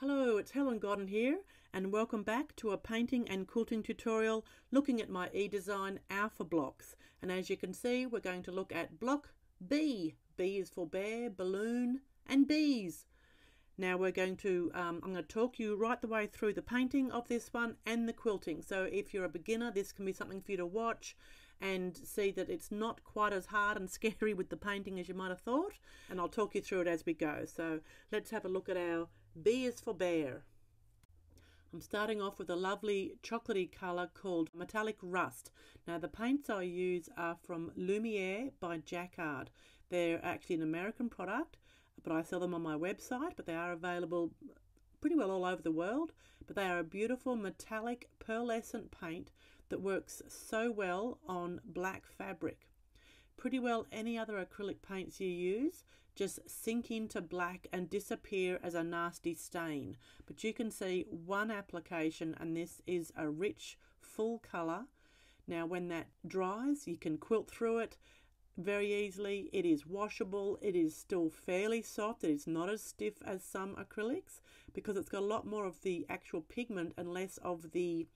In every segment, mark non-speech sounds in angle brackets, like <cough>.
Hello, it's Helen Godden here, and welcome back to a painting and quilting tutorial looking at my eDesign alpha blocks. And as you can see, we're going to look at block B. B is for bear, balloon, and bees. Now we're going to, um, I'm going to talk you right the way through the painting of this one and the quilting. So if you're a beginner, this can be something for you to watch and see that it's not quite as hard and <laughs> scary with the painting as you might have thought. And I'll talk you through it as we go. So let's have a look at our B is for bear. I'm starting off with a lovely chocolatey colour called Metallic Rust. Now the paints I use are from Lumiere by Jacquard. They're actually an American product, but I sell them on my website, but they are available pretty well all over the world. But they are a beautiful metallic pearlescent paint that works so well on black fabric pretty well any other acrylic paints you use just sink into black and disappear as a nasty stain. But you can see one application and this is a rich full colour. Now when that dries you can quilt through it very easily. It is washable. It is still fairly soft. It is not as stiff as some acrylics because it's got a lot more of the actual pigment and less of the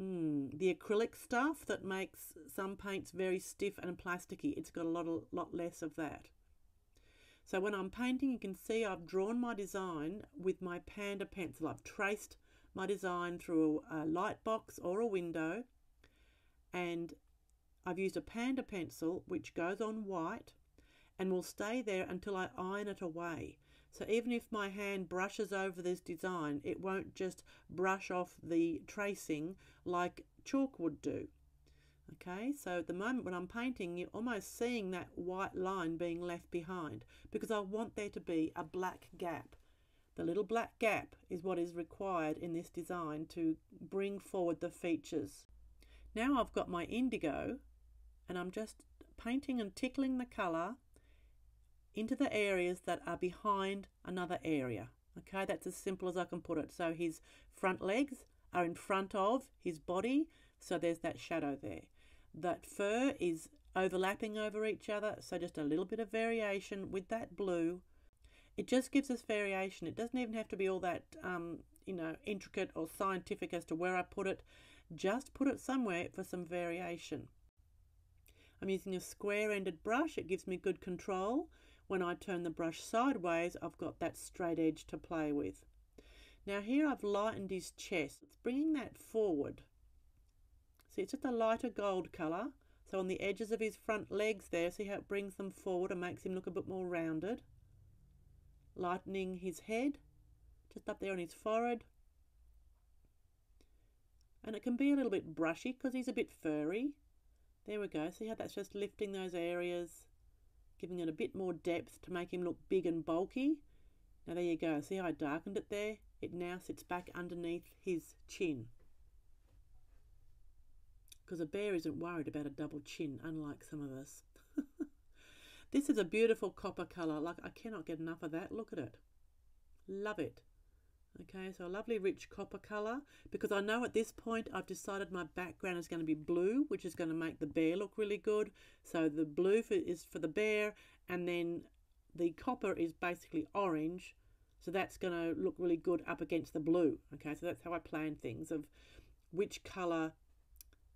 Mm, the acrylic stuff that makes some paints very stiff and plasticky, it's got a lot, a lot less of that. So when I'm painting, you can see I've drawn my design with my Panda pencil. I've traced my design through a light box or a window and I've used a Panda pencil which goes on white and will stay there until I iron it away. So even if my hand brushes over this design, it won't just brush off the tracing like chalk would do. Okay, so at the moment when I'm painting, you're almost seeing that white line being left behind because I want there to be a black gap. The little black gap is what is required in this design to bring forward the features. Now I've got my indigo and I'm just painting and tickling the colour into the areas that are behind another area. Okay, that's as simple as I can put it. So his front legs are in front of his body, so there's that shadow there. That fur is overlapping over each other, so just a little bit of variation with that blue. It just gives us variation. It doesn't even have to be all that, um, you know, intricate or scientific as to where I put it. Just put it somewhere for some variation. I'm using a square-ended brush. It gives me good control. When I turn the brush sideways, I've got that straight edge to play with. Now here I've lightened his chest. It's bringing that forward. See, it's just a lighter gold colour. So on the edges of his front legs there, see how it brings them forward and makes him look a bit more rounded. Lightening his head, just up there on his forehead. And it can be a little bit brushy because he's a bit furry. There we go. See how that's just lifting those areas giving it a bit more depth to make him look big and bulky. Now there you go, see how I darkened it there? It now sits back underneath his chin. Because a bear isn't worried about a double chin, unlike some of us. <laughs> this is a beautiful copper colour, like I cannot get enough of that, look at it. Love it. Okay, so a lovely rich copper colour because I know at this point I've decided my background is going to be blue, which is going to make the bear look really good. So the blue for, is for the bear and then the copper is basically orange. So that's going to look really good up against the blue. Okay, so that's how I plan things of which colour,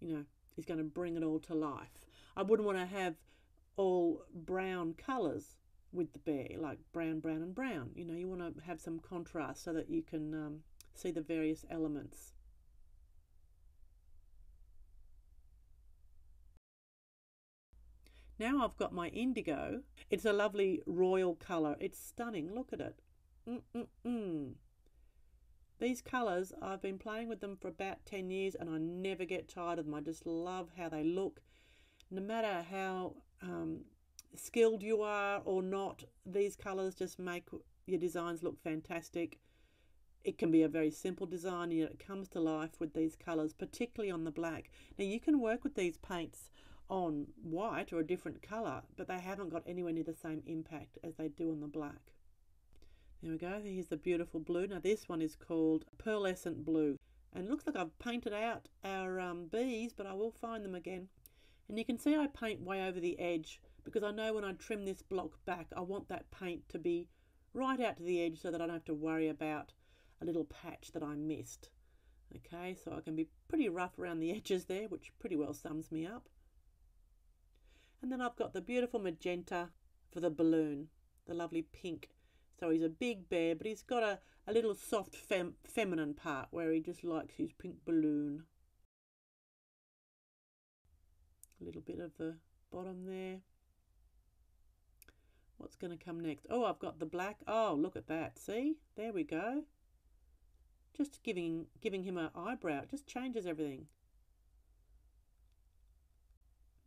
you know, is going to bring it all to life. I wouldn't want to have all brown colours with the bear, like brown, brown, and brown. You know, you want to have some contrast so that you can um, see the various elements. Now I've got my indigo. It's a lovely royal colour. It's stunning. Look at it. Mm-mm-mm. These colours, I've been playing with them for about 10 years and I never get tired of them. I just love how they look. No matter how um, skilled you are or not, these colours just make your designs look fantastic. It can be a very simple design, yet it comes to life with these colours, particularly on the black. Now you can work with these paints on white or a different colour, but they haven't got anywhere near the same impact as they do on the black. There we go, here's the beautiful blue. Now this one is called Pearlescent Blue. And looks like I've painted out our um, bees, but I will find them again. And you can see I paint way over the edge because I know when I trim this block back, I want that paint to be right out to the edge so that I don't have to worry about a little patch that I missed. Okay, so I can be pretty rough around the <laughs> edges there, which pretty well sums me up. And then I've got the beautiful magenta for the balloon, the lovely pink. So he's a big bear, but he's got a, a little soft fem feminine part where he just likes his pink balloon. A little bit of the bottom there. What's going to come next? Oh, I've got the black. Oh, look at that. See? There we go. Just giving giving him an eyebrow. It just changes everything.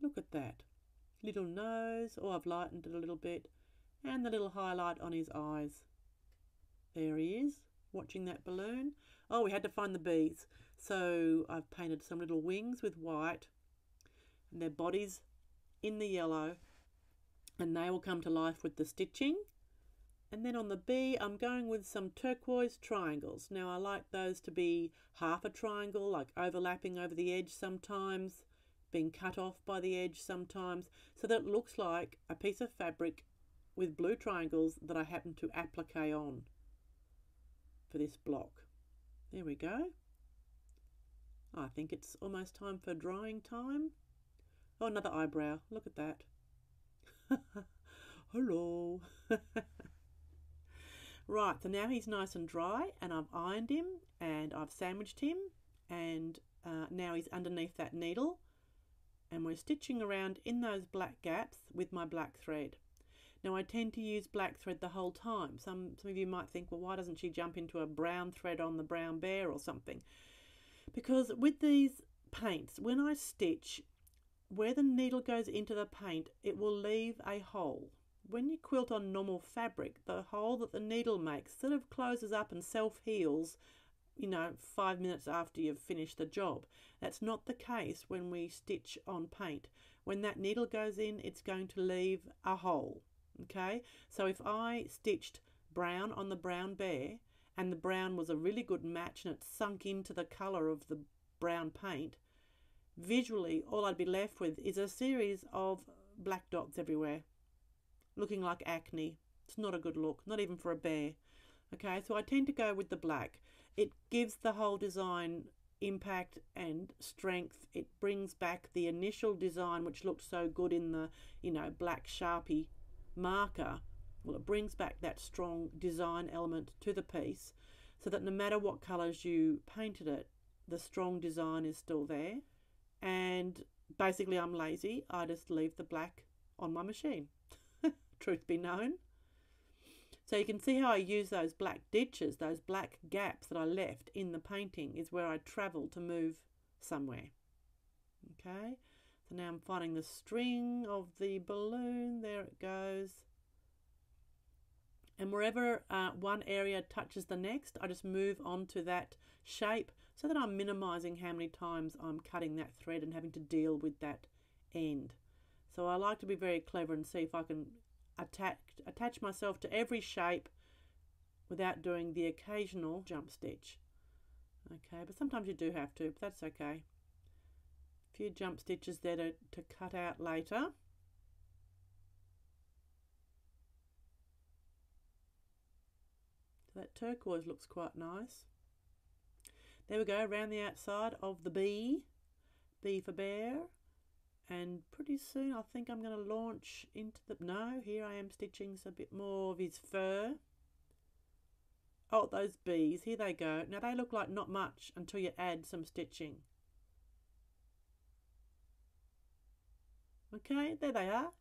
Look at that. Little nose. Oh, I've lightened it a little bit. And the little highlight on his eyes. There he is, watching that balloon. Oh, we had to find the bees. So I've painted some little wings with white and their bodies in the yellow and they will come to life with the stitching. And then on the bee, I'm going with some turquoise triangles. Now I like those to be half a triangle, like overlapping over the edge sometimes, being cut off by the edge sometimes, so that it looks like a piece of fabric with blue triangles that I happen to applique on for this block. There we go. I think it's almost time for drying time. Oh, another eyebrow. Look at that. <laughs> Hello. <laughs> right, so now he's nice and dry, and I've ironed him and I've sandwiched him, and uh, now he's underneath that needle. And we're stitching around in those black gaps with my black thread. Now I tend to use black thread the whole time. Some some of you might think, well, why doesn't she jump into a brown thread on the brown bear or something? Because with these paints, when I stitch, where the needle goes into the paint, it will leave a hole. When you quilt on normal fabric, the hole that the needle makes sort of closes up and self heals, you know, five minutes after you've finished the job. That's not the case when we stitch on paint. When that needle goes in, it's going to leave a hole. Okay, so if I stitched brown on the brown bear and the brown was a really good match and it sunk into the colour of the brown paint, visually all I'd be left with is a series of black dots everywhere, looking like acne. It's not a good look, not even for a bear. Okay, so I tend to go with the black. It gives the whole design impact and strength. It brings back the initial design, which looked so good in the, you know, black Sharpie marker. Well, it brings back that strong design element to the piece so that no matter what colours you painted it, the strong design is still there and basically I'm lazy. I just leave the black on my machine. <laughs> Truth be known. So you can see how I use those black ditches, those black gaps that I left in the painting is where I travel to move somewhere. Okay, so now I'm finding the string of the balloon. There it goes. And wherever uh, one area touches the next, I just move on to that shape so that I'm minimizing how many times I'm cutting that thread and having to deal with that end. So I like to be very clever and see if I can attach, attach myself to every shape without doing the occasional jump stitch. Okay, but sometimes you do have to, but that's okay. A few jump stitches there to, to cut out later. That turquoise looks quite nice. There we go, around the outside of the bee, B for bear. And pretty soon I think I'm going to launch into the, no, here I am stitching a bit more of his fur. Oh, those bees, here they go. Now they look like not much until you add some stitching. Okay, there they are.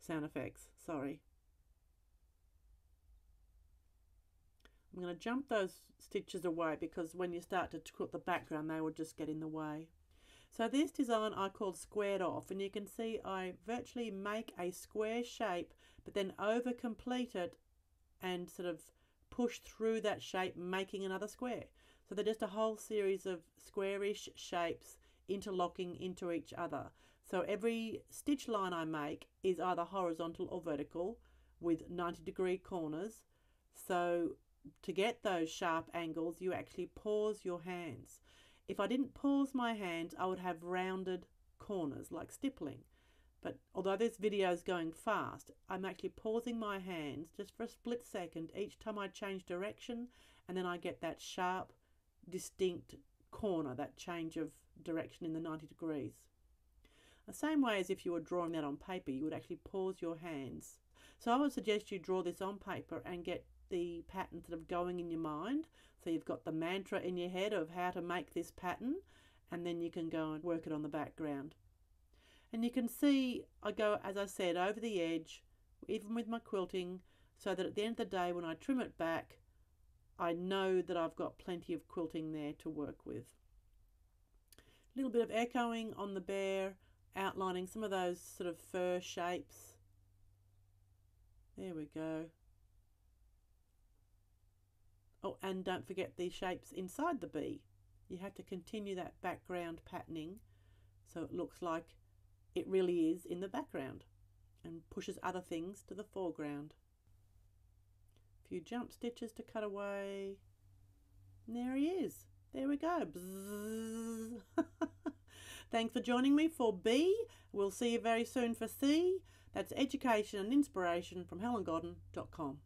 Sound effects, sorry. I'm going to jump those stitches away because when you start to cut the background they will just get in the way. So this design I called squared off and you can see I virtually make a square shape but then over complete it and sort of push through that shape making another square. So they're just a whole series of squarish shapes interlocking into each other. So every stitch line I make is either horizontal or vertical with 90 degree corners. So to get those sharp angles, you actually pause your hands. If I didn't pause my hands, I would have rounded corners like stippling. But although this video is going fast, I'm actually pausing my hands just for a split second each time I change direction and then I get that sharp, distinct corner, that change of direction in the 90 degrees. The same way as if you were drawing that on paper, you would actually pause your hands. So I would suggest you draw this on paper and get the pattern sort of going in your mind. So you've got the mantra in your head of how to make this pattern, and then you can go and work it on the background. And you can see I go, as I said, over the edge, even with my quilting, so that at the end of the day, when I trim it back, I know that I've got plenty of quilting there to work with. A little bit of echoing on the bear, outlining some of those sort of fur shapes. There we go. Oh, and don't forget the shapes inside the bee. You have to continue that background patterning so it looks like it really is in the background and pushes other things to the foreground. A few jump stitches to cut away. And there he is. There we go. <laughs> Thanks for joining me for B. We'll see you very soon for C. That's education and inspiration from helengodden.com.